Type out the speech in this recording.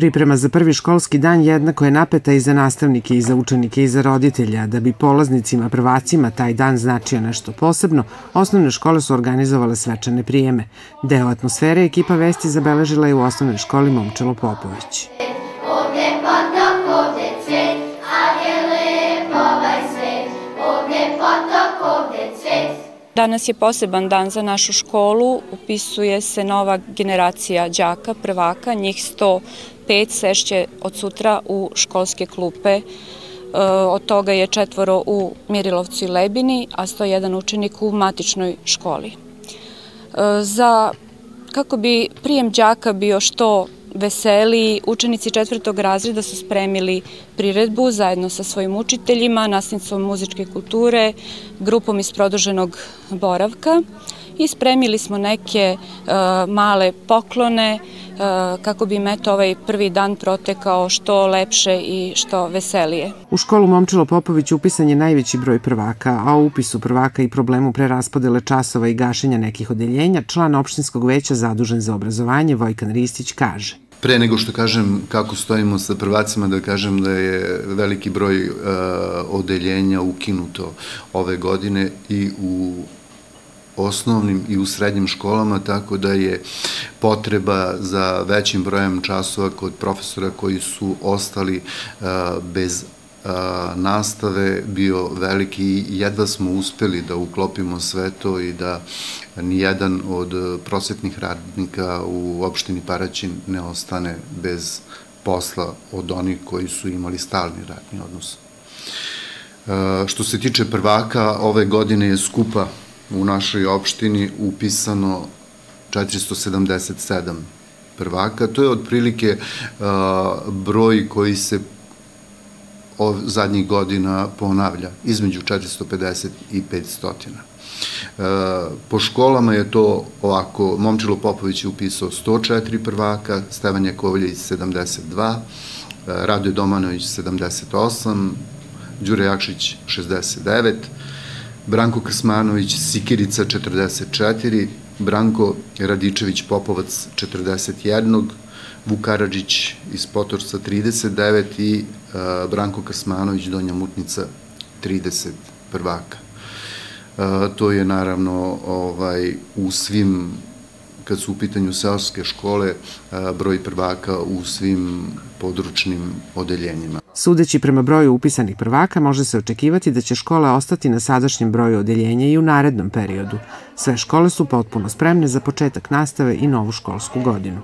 Priprema za prvi školski dan jednako je napeta i za nastavnike i za učenike i za roditelja. Da bi polaznicima, prvacima taj dan značio nešto posebno, osnovne škole su organizovale svečane prijeme. Deo atmosfere ekipa Vesti zabeležila je u osnovnoj školi Momčelo Popović. Danas je poseban dan za našu školu, upisuje se nova generacija đaka, prvaka, njih 105 sešće od sutra u školske klupe, e, od toga je četvoro u Mirilovcu i Lebini, a 101 učenik u matičnoj školi. E, za, kako bi prijem đaka bio što veseli, učenici četvrtog razreda su spremili priredbu zajedno sa svojim učiteljima, nastavnicom muzičke kulture, grupom iz produženog boravka i spremili smo neke uh, male poklone uh, kako bi eto ovaj prvi dan protekao što lepše i što veselije. U školu Momčilo Popović upisan je najveći broj prvaka, a o upisu prvaka i problemu preraspodele časova i gašenja nekih odeljenja, član opštinskog veća zadužen za obrazovanje Vojkan Ristić kaže. Pre nego što kažem kako stojimo sa prvacima, da kažem da je veliki broj uh, odeljenja ukinuto ove godine i u osnovnim i u srednjim školama, tako da je potreba za većim brojem časova kod profesora koji su ostali uh, bez nastave bio veliki i jedva smo uspeli da uklopimo sve to i da nijedan od prosvetnih radnika u opštini Paraćin ne ostane bez posla od onih koji su imali stalni radni odnos. Što se tiče prvaka, ove godine je skupa u našoj opštini upisano 477 prvaka. To je otprilike broj koji se zadnjih godina ponavlja, između 450 i 500. E, po školama je to ovako, Momčilo Popović je upisao 104 prvaka, Stevan Jakovljević 72, e, Radoje Domanović 78, Đure Jakšić 69, Branko Kasmanović Sikirica 44, Branko Radičević Popovac 41, Vuk Karadžić iz Potorca 39 i uh, Branko Kasmanović Donja Mutnica 30 prvaka. Uh, to je naravno ovaj, u svim kad su u pitanju seoske škole, uh, broj prvaka u svim područnim odeljenjima. Sudeći prema broju upisanih prvaka, može se očekivati da će škola ostati na sadašnjem broju odeljenja i u narednom periodu. Sve škole su potpuno spremne za početak nastave i novu školsku godinu.